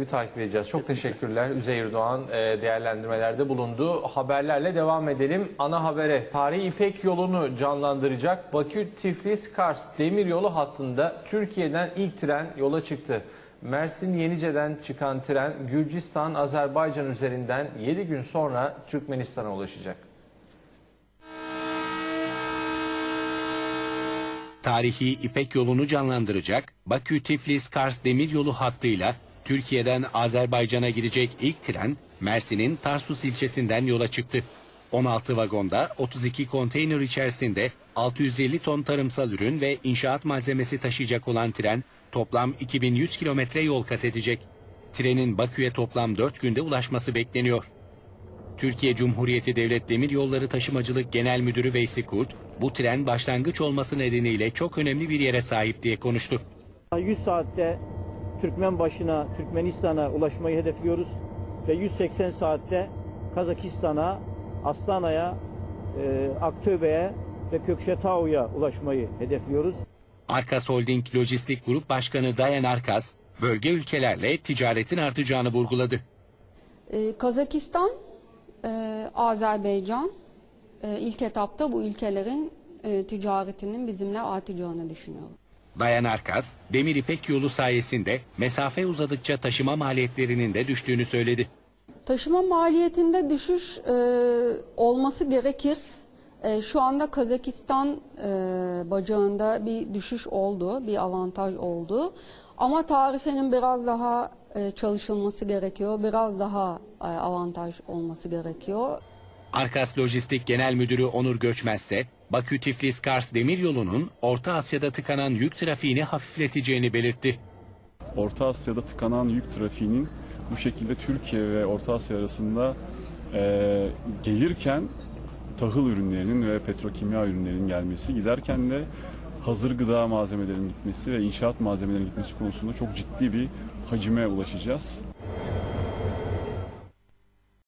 Bir takip edeceğiz. Çok teşekkürler. Üzeyir Doğan e, değerlendirmelerde bulundu. Haberlerle devam edelim. Ana habere Tarihi İpek yolunu canlandıracak Bakü Tiflis Kars demiryolu hattında Türkiye'den ilk tren yola çıktı. Mersin Yenice'den çıkan tren Gürcistan Azerbaycan üzerinden 7 gün sonra Türkmenistan'a ulaşacak. Tarihi İpek yolunu canlandıracak Bakü-Tiflis-Kars demiryolu hattıyla Türkiye'den Azerbaycan'a girecek ilk tren Mersin'in Tarsus ilçesinden yola çıktı. 16 vagonda 32 konteyner içerisinde 650 ton tarımsal ürün ve inşaat malzemesi taşıyacak olan tren toplam 2100 kilometre yol kat edecek. Trenin Bakü'ye toplam 4 günde ulaşması bekleniyor. Türkiye Cumhuriyeti Devlet Demiryolları Taşımacılık Genel Müdürü Veysi Kurt, bu tren başlangıç olması nedeniyle çok önemli bir yere sahip diye konuştu. 100 saatte Türkmen başına, Türkmenistan'a ulaşmayı hedefliyoruz ve 180 saatte Kazakistan'a, Astana'ya, e, Aktöbe'ye ve Kökşetau'ya ulaşmayı hedefliyoruz. Arkas Holding Lojistik Grup Başkanı Dayan Arkas, bölge ülkelerle ticaretin artacağını vurguladı. Ee, Kazakistan, e, Azerbaycan e, ilk etapta bu ülkelerin e, ticaretinin bizimle artacağını düşünüyorum. Dayan Arkas, Demir İpek yolu sayesinde mesafe uzadıkça taşıma maliyetlerinin de düştüğünü söyledi. Taşıma maliyetinde düşüş e, olması gerekir. E, şu anda Kazakistan e, bacağında bir düşüş oldu, bir avantaj oldu. Ama tarifenin biraz daha e, çalışılması gerekiyor, biraz daha e, avantaj olması gerekiyor. Arkas Lojistik Genel Müdürü Onur Göçmez ise Bakü-Tiflis-Kars demiryolunun Orta Asya'da tıkanan yük trafiğini hafifleteceğini belirtti. Orta Asya'da tıkanan yük trafiğinin bu şekilde Türkiye ve Orta Asya arasında e, gelirken tahıl ürünlerinin ve petrokimya ürünlerinin gelmesi, giderken de hazır gıda malzemelerinin gitmesi ve inşaat malzemelerinin gitmesi konusunda çok ciddi bir hacime ulaşacağız.